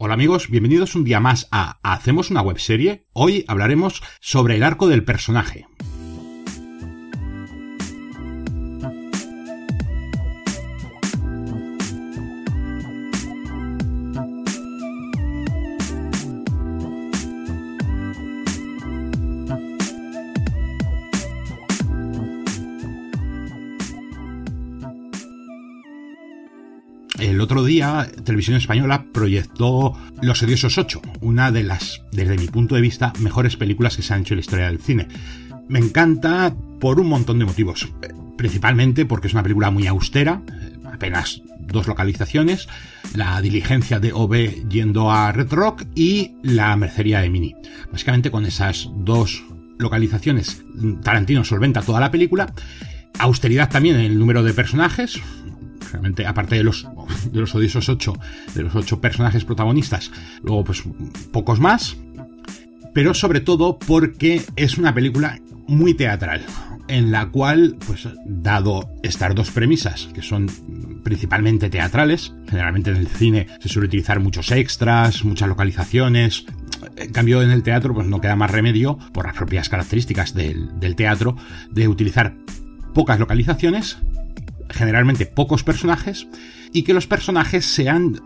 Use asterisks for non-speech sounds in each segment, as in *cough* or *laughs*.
Hola amigos, bienvenidos un día más a Hacemos una webserie. Hoy hablaremos sobre el arco del personaje. Televisión Española proyectó Los Odiosos 8, una de las, desde mi punto de vista, mejores películas que se han hecho en la historia del cine. Me encanta por un montón de motivos. Principalmente porque es una película muy austera, apenas dos localizaciones, la diligencia de OB yendo a Red Rock y la mercería de Mini. Básicamente con esas dos localizaciones, Tarantino solventa toda la película. Austeridad también en el número de personajes, realmente, aparte de los, de los odiosos ocho, de los ocho personajes protagonistas, luego pues pocos más, pero sobre todo porque es una película muy teatral, en la cual, pues, dado estas dos premisas, que son principalmente teatrales, generalmente en el cine se suele utilizar muchos extras, muchas localizaciones, en cambio en el teatro, pues no queda más remedio, por las propias características del, del teatro, de utilizar pocas localizaciones generalmente pocos personajes y que los personajes sean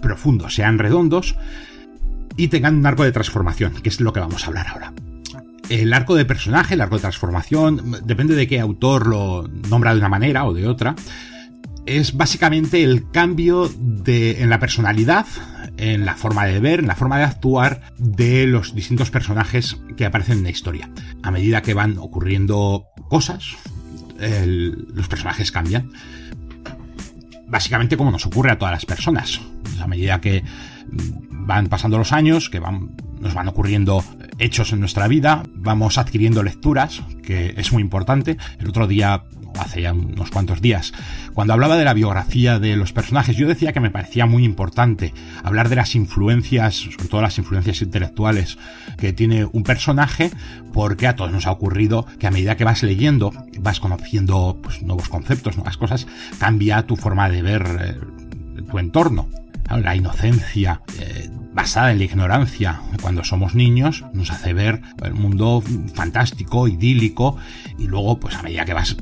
profundos, sean redondos y tengan un arco de transformación, que es lo que vamos a hablar ahora. El arco de personaje, el arco de transformación, depende de qué autor lo nombra de una manera o de otra, es básicamente el cambio de, en la personalidad, en la forma de ver, en la forma de actuar de los distintos personajes que aparecen en la historia. A medida que van ocurriendo cosas, los personajes cambian. Básicamente como nos ocurre a todas las personas. A medida que van pasando los años, que van, nos van ocurriendo hechos en nuestra vida, vamos adquiriendo lecturas, que es muy importante. El otro día hace ya unos cuantos días, cuando hablaba de la biografía de los personajes, yo decía que me parecía muy importante hablar de las influencias, sobre todo las influencias intelectuales que tiene un personaje, porque a todos nos ha ocurrido que a medida que vas leyendo, vas conociendo pues, nuevos conceptos, nuevas cosas, cambia tu forma de ver eh, tu entorno. La inocencia, eh, basada en la ignorancia cuando somos niños nos hace ver el mundo fantástico, idílico y luego pues a medida que vas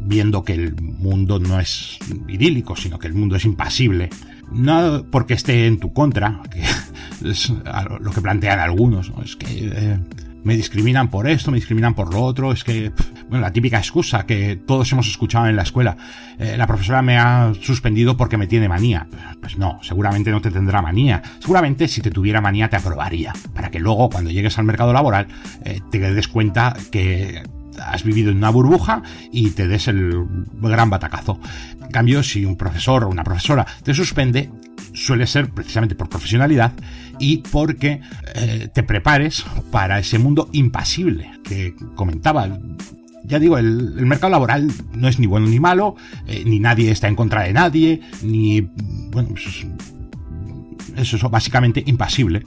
viendo que el mundo no es idílico, sino que el mundo es impasible. No porque esté en tu contra, que *laughs* es lo que plantean algunos, es que eh, me discriminan por esto, me discriminan por lo otro, es que, bueno, la típica excusa que todos hemos escuchado en la escuela, eh, la profesora me ha suspendido porque me tiene manía. Pues no, seguramente no te tendrá manía, seguramente si te tuviera manía te aprobaría, para que luego cuando llegues al mercado laboral eh, te des cuenta que has vivido en una burbuja y te des el gran batacazo. En cambio, si un profesor o una profesora te suspende, suele ser precisamente por profesionalidad y porque eh, te prepares para ese mundo impasible que comentaba. Ya digo, el, mercado laboral no es ni bueno ni malo, eh, ni nadie está en contra de nadie, ni... Bueno, pues, eso es básicamente impasible.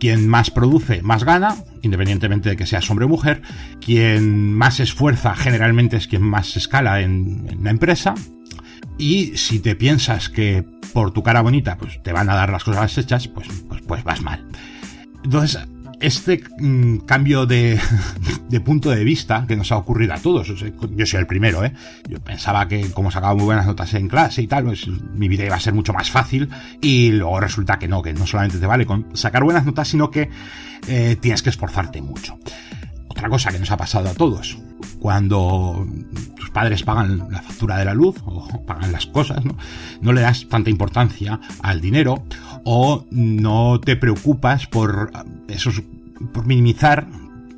Quien más produce, más gana, independientemente de que sea hombre o mujer. Quien más esfuerza, generalmente es quien más escala en, en la empresa. Y si te piensas que por tu cara bonita pues te van a dar las cosas hechas, pues, pues, pues vas mal. Entonces, este mm, cambio de, *laughs* de, punto de vista que nos ha ocurrido a todos, yo soy el primero, ¿eh? Yo pensaba que como sacaba muy buenas notas en clase y tal, pues mi vida iba a ser mucho más fácil y luego resulta que no, que no solamente te vale con sacar buenas notas, sino que eh, tienes que esforzarte mucho. Otra cosa que nos ha pasado a todos, cuando tus padres pagan la factura de la luz o *laughs* pagan las cosas, ¿no? no le das tanta importancia al dinero o no te preocupas por esos, por minimizar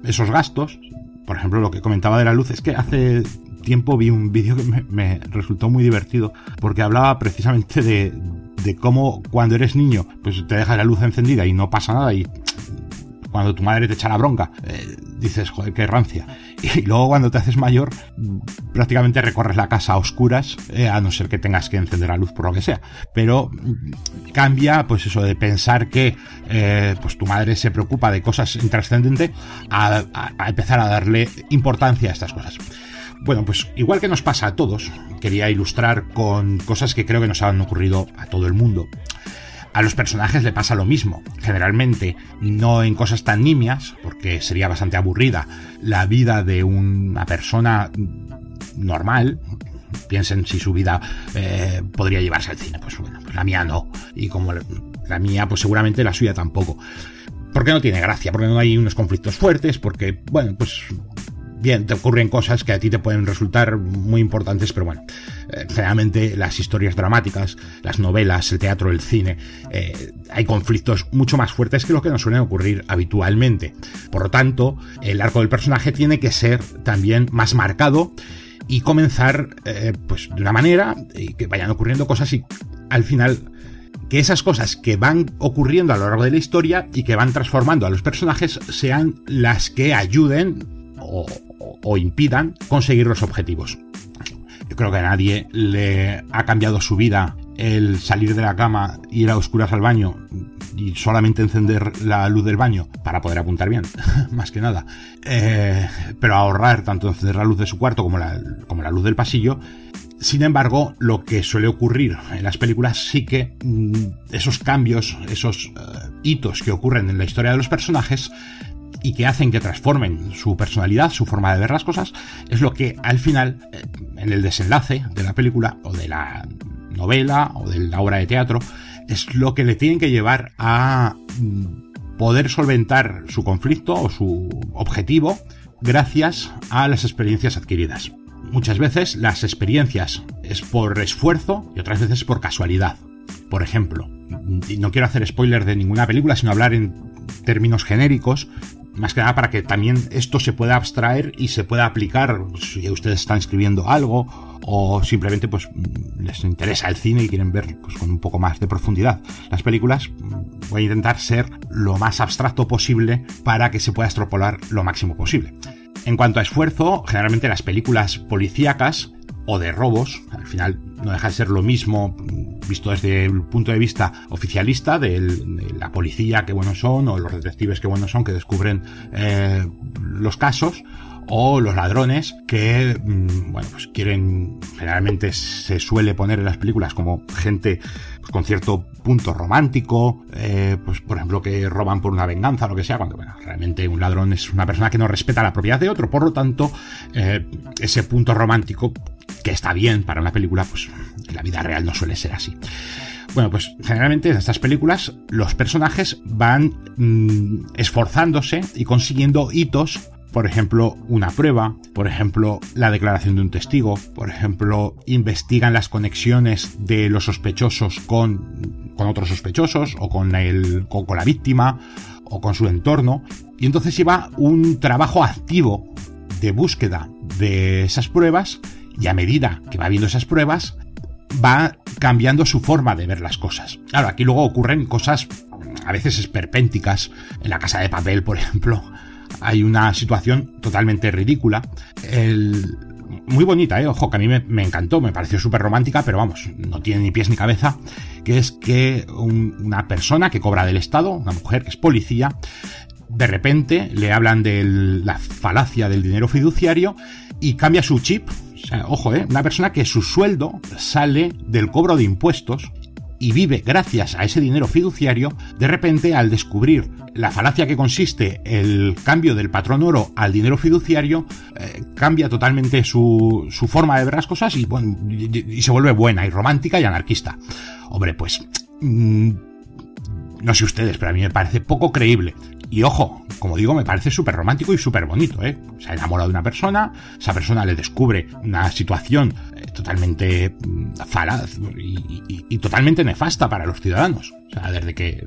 esos gastos. Por ejemplo, lo que comentaba de la luz es que hace tiempo vi un vídeo que me, resultó muy divertido porque hablaba precisamente de, cómo cuando eres niño pues te dejas la luz encendida y no pasa nada y cuando tu madre te echa la bronca eh, dices joder qué rancia *laughs* y luego cuando te haces mayor prácticamente recorres la casa a oscuras, eh, a no ser que tengas que encender la luz por lo que sea. Pero mm, cambia pues eso de pensar que eh, pues tu madre se preocupa de cosas intrascendentes a, a empezar a darle importancia a estas cosas. Bueno, pues igual que nos pasa a todos, quería ilustrar con cosas que creo que nos han ocurrido a todo el mundo. A los personajes le pasa lo mismo. Generalmente no en cosas tan nimias, porque sería bastante aburrida la vida de una persona normal. Piensen si su vida eh, podría llevarse al cine. Pues bueno, pues la mía no. Y como la mía, pues seguramente la suya tampoco. Porque no tiene gracia, porque no hay unos conflictos fuertes, porque, bueno, pues bien, te ocurren cosas que a ti te pueden resultar muy importantes, pero bueno, eh, las historias dramáticas, las novelas, el teatro, el cine, eh, hay conflictos mucho más fuertes que lo que nos suelen ocurrir habitualmente. Por lo tanto, el arco del personaje tiene que ser también más marcado y comenzar eh, pues de una manera y que vayan ocurriendo cosas y al final que esas cosas que van ocurriendo a lo largo de la historia y que van transformando a los personajes sean las que ayuden o, o impidan conseguir los objetivos. Yo creo que a nadie le ha cambiado su vida el salir de la cama, ir a oscuras al baño y solamente encender la luz del baño para poder apuntar bien, *laughs* más que nada. Eh, pero ahorrar tanto encender la luz de su cuarto como la, luz del pasillo. Sin embargo, lo que suele ocurrir en las películas sí que mm, esos cambios, esos eh, hitos que ocurren en la historia de los personajes y que hacen que transformen su personalidad, su forma de ver las cosas, es lo que al final, eh, en el desenlace de la película o de la novela o de la obra de teatro, es lo que le tienen que llevar a mm, poder solventar su conflicto o su objetivo gracias a las experiencias adquiridas. Muchas veces las experiencias es por esfuerzo y otras veces por casualidad. Por ejemplo, no quiero hacer spoiler de ninguna película, sino hablar en términos genéricos, más que nada para que también esto se pueda abstraer y se pueda aplicar si ustedes están escribiendo algo o simplemente pues les interesa el cine y quieren ver pues, con un poco más de profundidad las películas voy a intentar ser lo más abstracto posible para que se pueda extrapolar lo máximo posible. En cuanto a esfuerzo generalmente las películas policíacas o de robos, al final no deja de ser lo mismo visto desde el punto de vista oficialista de la policía que buenos son o los detectives que buenos son que descubren eh, los casos o los ladrones que, mm, bueno, pues quieren, generalmente se suele poner en las películas como gente pues, con cierto punto romántico, eh, pues por ejemplo que roban por una venganza lo que sea, cuando bueno, realmente un ladrón es una persona que no respeta la propiedad de otro, por lo tanto, eh, ese punto romántico que está bien para una película, pues la vida real no suele ser así. Bueno, pues generalmente en estas películas los personajes van mm, esforzándose y consiguiendo hitos por ejemplo, una prueba, por ejemplo, la declaración de un testigo, por ejemplo, investigan las conexiones de los sospechosos con, con otros sospechosos o con, el, con la víctima o con su entorno. Y entonces lleva un trabajo activo de búsqueda de esas pruebas y a medida que va viendo esas pruebas va cambiando su forma de ver las cosas. Claro, aquí luego ocurren cosas a veces esperpénticas. En la casa de papel, por *laughs* ejemplo, hay una situación totalmente ridícula. muy bonita, ¿eh? ojo, que a mí me, encantó, me pareció súper romántica, pero vamos, no tiene ni pies ni cabeza, que es que una persona que cobra del Estado, una mujer que es policía, de repente le hablan de la falacia del dinero fiduciario y cambia su chip. O sea, ojo, ¿eh? una persona que su sueldo sale del cobro de impuestos y vive gracias a ese dinero fiduciario, de repente al descubrir la falacia que consiste el cambio del patrón oro al dinero fiduciario, eh, cambia totalmente su, su, forma de ver las cosas y, bueno, y, se vuelve buena y romántica y anarquista. Hombre, pues... Mmm, no sé ustedes, pero a mí me parece poco creíble. Y ojo, como digo, me parece súper romántico y súper bonito, ¿eh? Se enamora de una persona, esa persona le descubre una situación eh, totalmente mm, falaz y, totalmente nefasta para los ciudadanos. O sea, desde que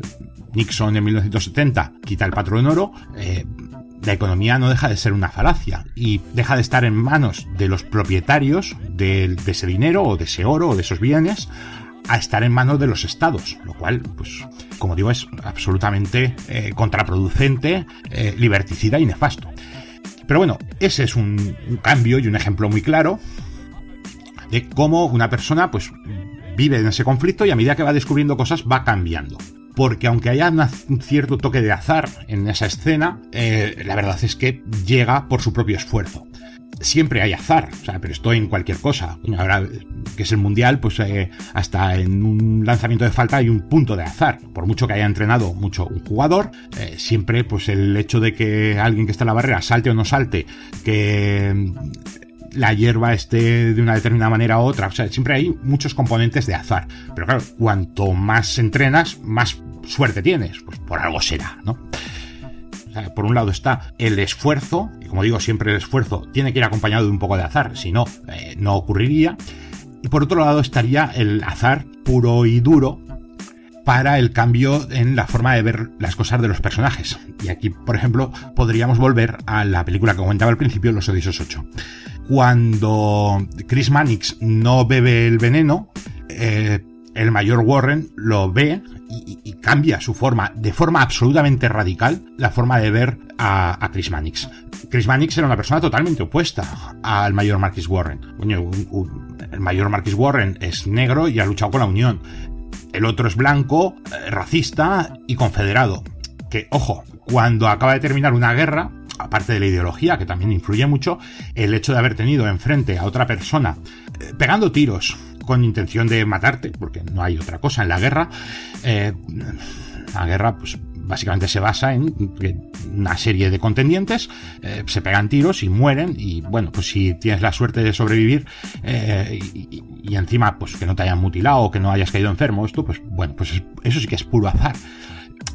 Nixon en 1970 quita el patrón oro, eh, la economía no deja de ser una falacia y deja de estar en manos de los propietarios de, de ese dinero o de ese oro o de esos bienes a estar en manos de los estados, lo cual, pues, como digo, es absolutamente eh, contraproducente, eh, liberticida y nefasto. Pero bueno, ese es un, cambio y un ejemplo muy claro de cómo una persona, pues, vive en ese conflicto y a medida que va descubriendo cosas va cambiando. Porque aunque haya un cierto toque de azar en esa escena, eh, la verdad es que llega por su propio esfuerzo. Siempre hay azar, o sea, pero estoy en cualquier cosa. Ahora que es el mundial, pues eh, hasta en un lanzamiento de falta hay un punto de azar. Por mucho que haya entrenado mucho un jugador, eh, siempre pues el hecho de que alguien que está en la barrera salte o no salte, que mm, la hierba esté de una determinada manera u otra, o sea, siempre hay muchos componentes de azar. Pero claro, cuanto más entrenas, más suerte tienes, pues por algo será, ¿no? Por un lado está el esfuerzo, y como digo siempre el esfuerzo tiene que ir acompañado de un poco de azar, si no, eh, no ocurriría. Y por otro lado estaría el azar puro y duro para el cambio en la forma de ver las cosas de los personajes. Y aquí, por ejemplo, podríamos volver a la película que comentaba al principio, Los Odiosos 8. Cuando Chris Mannix no bebe el veneno, eh, el mayor Warren lo ve y, cambia su forma, de forma absolutamente radical, la forma de ver a, Chris Mannix. Chris Mannix era una persona totalmente opuesta al mayor Marquis Warren. el mayor Marquis Warren es negro y ha luchado con la Unión. El otro es blanco, eh, racista y confederado. Que, ojo, cuando acaba de terminar una guerra, aparte de la ideología, que también influye mucho, el hecho de haber tenido enfrente a otra persona eh, pegando tiros, con intención de matarte, porque no hay otra cosa en la guerra. Eh, la guerra, pues básicamente se basa en una serie de contendientes eh, se pegan tiros y mueren y bueno pues si tienes la suerte de sobrevivir eh, y, encima pues que no te hayan mutilado o que no hayas caído enfermo esto pues bueno pues eso sí que es puro azar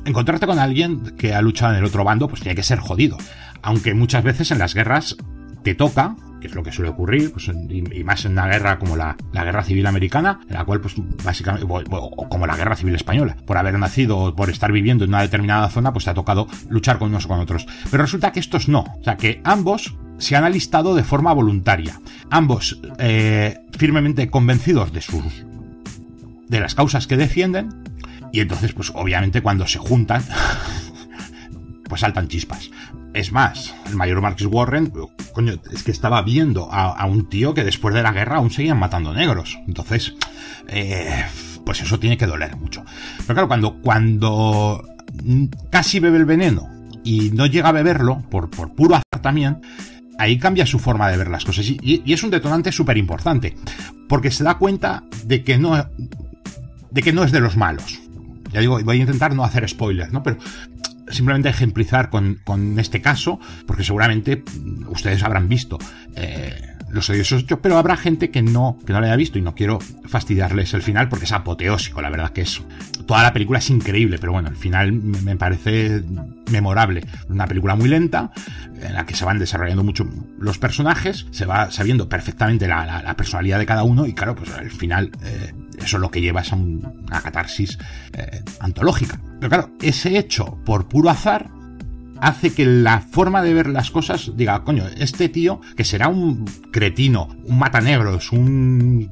encontrarte con alguien que ha luchado en el otro bando pues tiene que ser jodido aunque muchas veces en las guerras te toca que es lo que suele ocurrir, pues, y, más en una guerra como la, guerra civil americana, en la cual, pues básicamente, o, como la guerra civil española, por haber nacido o por estar viviendo en una determinada zona, pues te ha tocado luchar con unos o con otros. Pero resulta que estos no, o sea que ambos se han alistado de forma voluntaria, ambos eh, firmemente convencidos de sus de las causas que defienden, y entonces, pues obviamente cuando se juntan, *laughs* pues saltan chispas. Es más, el mayor Marcus Warren, coño, es que estaba viendo a, un tío que después de la guerra aún seguían matando negros. Entonces, eh, pues eso tiene que doler mucho. Pero claro, cuando, cuando casi bebe el veneno y no llega a beberlo, por, por puro azar también, ahí cambia su forma de ver las cosas. Y, es un detonante súper importante, porque se da cuenta de que no, de que no es de los malos. Ya digo, voy a intentar no hacer spoilers, ¿no? Pero simplemente ejemplizar con, con, este caso, porque seguramente ustedes habrán visto eh, los odiosos pero habrá gente que no, que no lo haya visto y no quiero fastidiarles el final porque es apoteósico, la verdad que es. Toda la película es increíble, pero bueno, el final me parece memorable. Una película muy lenta, en la que se van desarrollando mucho los personajes, se va sabiendo perfectamente la, personalidad de cada uno y claro, pues al final eh, eso es lo que lleva a una catarsis eh, antológica. Pero claro, ese hecho por puro azar hace que la forma de ver las cosas diga, coño, este tío, que será un cretino, un matanegros, un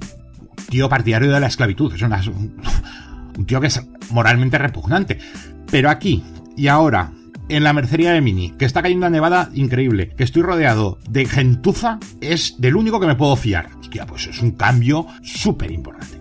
tío partidario de la esclavitud, es un, un tío que es moralmente repugnante. Pero aquí y ahora, en la mercería de Mini, que está cayendo una nevada increíble, que estoy rodeado de gentuza, es del único que me puedo fiar. Hostia, pues es un cambio súper importante.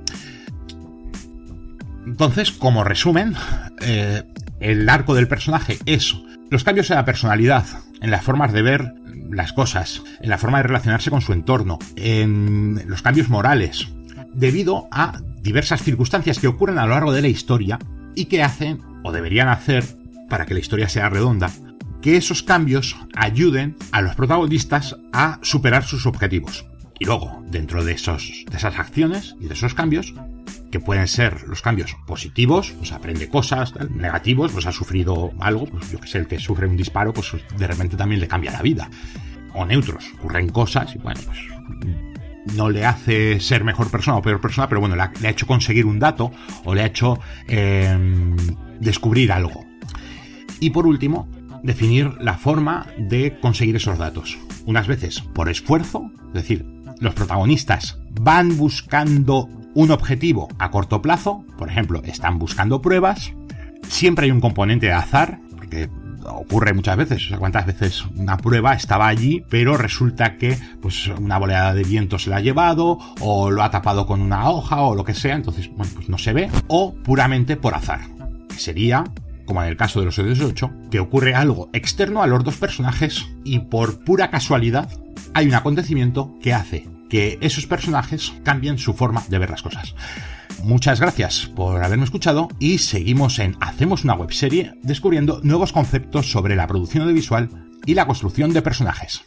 Entonces, como resumen, eh, el arco del personaje es los cambios en la personalidad, en las formas de ver las cosas, en la forma de relacionarse con su entorno, en los cambios morales, debido a diversas circunstancias que ocurren a lo largo de la historia y que hacen, o deberían hacer, para que la historia sea redonda, que esos cambios ayuden a los protagonistas a superar sus objetivos. Y luego, dentro de, esas acciones y de esos cambios, que pueden ser los cambios positivos, pues aprende cosas, negativos, pues ha sufrido algo, pues yo que sé, el que sufre un disparo, pues de repente también le cambia la vida. O neutros, ocurren cosas y bueno, pues no le hace ser mejor persona o peor persona, pero bueno, le ha, hecho conseguir un dato o le ha hecho em, descubrir algo. Y por último, definir la forma de conseguir esos datos. Unas veces por esfuerzo, es decir, los protagonistas van buscando un objetivo a corto plazo, por ejemplo, están buscando pruebas, siempre hay un componente de azar, porque ocurre muchas veces, o sea, cuántas veces una prueba estaba allí, pero resulta que pues una boleada de viento se la ha llevado, o lo ha tapado con una hoja, o lo que sea, entonces, bueno, pues no se ve, o puramente por azar, que sería como en el caso de los 8, que ocurre algo externo a los dos personajes y por pura casualidad hay un acontecimiento que hace que esos personajes cambien su forma de ver las cosas. Muchas gracias por haberme escuchado y seguimos en Hacemos una webserie descubriendo nuevos conceptos sobre la producción audiovisual y la construcción de personajes.